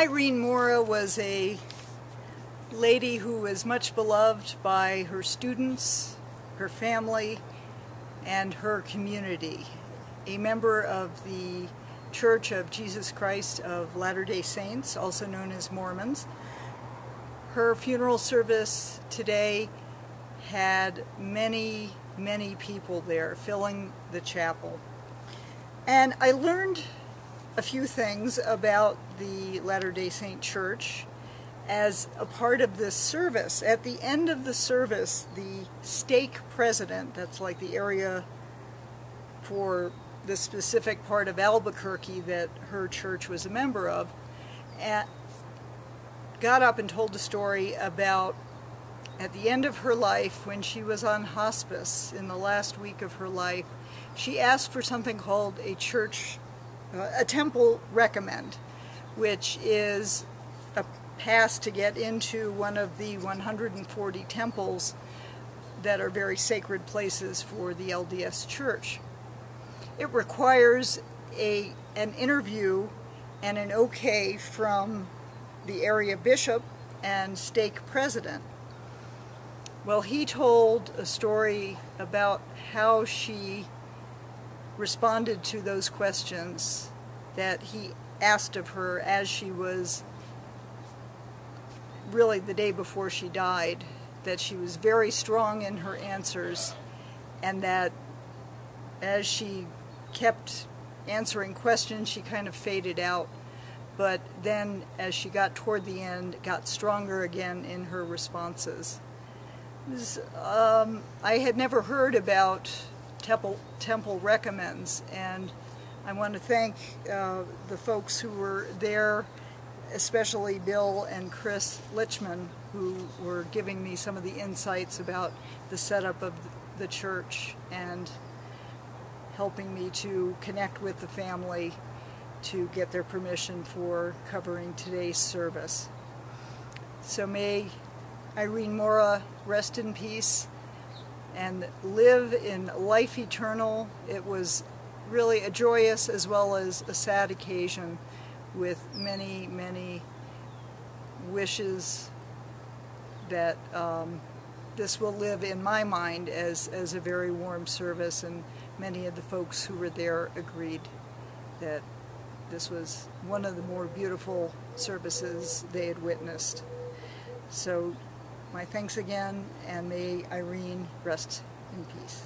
Irene Mora was a lady who was much beloved by her students, her family, and her community. A member of the Church of Jesus Christ of Latter-day Saints, also known as Mormons. Her funeral service today had many, many people there filling the chapel. And I learned a few things about the Latter-day Saint Church as a part of this service. At the end of the service, the stake president, that's like the area for the specific part of Albuquerque that her church was a member of, got up and told a story about at the end of her life, when she was on hospice in the last week of her life, she asked for something called a church, a temple recommend, which is a pass to get into one of the 140 temples that are very sacred places for the LDS Church. It requires a, an interview and an okay from the area bishop and stake president. Well, he told a story about how she responded to those questions that he asked of her as she was really the day before she died, that she was very strong in her answers and that as she kept answering questions, she kind of faded out. But then as she got toward the end, got stronger again in her responses was, um, I had never heard about temple, temple recommends, and I want to thank uh, the folks who were there, especially Bill and Chris Lichman, who were giving me some of the insights about the setup of the church and helping me to connect with the family to get their permission for covering today's service. So may Irene Mora rest in peace and live in life eternal. It was really a joyous as well as a sad occasion with many, many wishes that um, this will live in my mind as, as a very warm service and many of the folks who were there agreed that this was one of the more beautiful services they had witnessed. So my thanks again, and may Irene rest in peace.